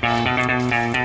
Bye.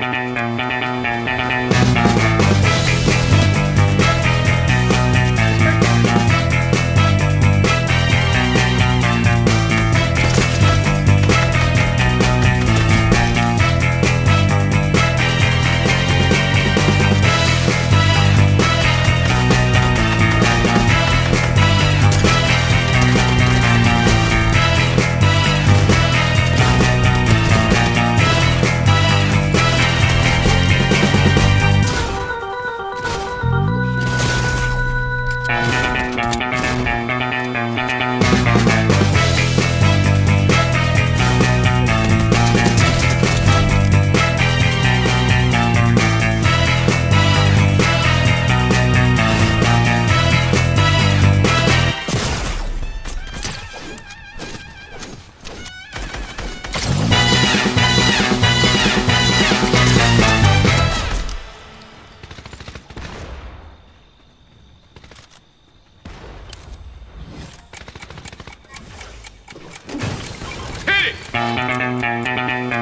Ready?